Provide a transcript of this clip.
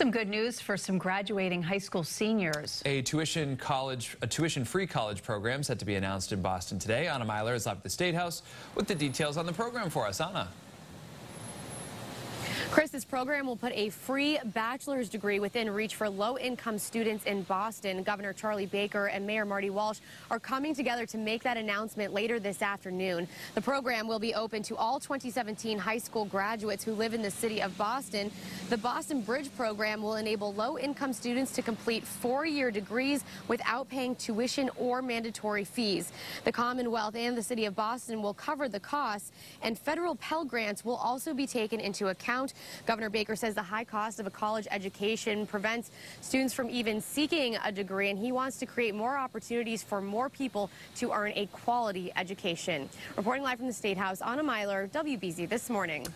Some good news for some graduating high school seniors. A tuition college, a tuition-free college program set to be announced in Boston today. Anna Meiler is live at the State House with the details on the program for us. Anna. Chris, this program will put a free bachelor's degree within reach for low-income students in Boston. Governor Charlie Baker and Mayor Marty Walsh are coming together to make that announcement later this afternoon. The program will be open to all 2017 high school graduates who live in the city of Boston. The Boston Bridge program will enable low-income students to complete four-year degrees without paying tuition or mandatory fees. The Commonwealth and the city of Boston will cover the costs, and federal Pell Grants will also be taken into account Governor Baker says the high cost of a college education prevents students from even seeking a degree, and he wants to create more opportunities for more people to earn a quality education. Reporting live from the State House, Anna Meiler, WBZ This Morning.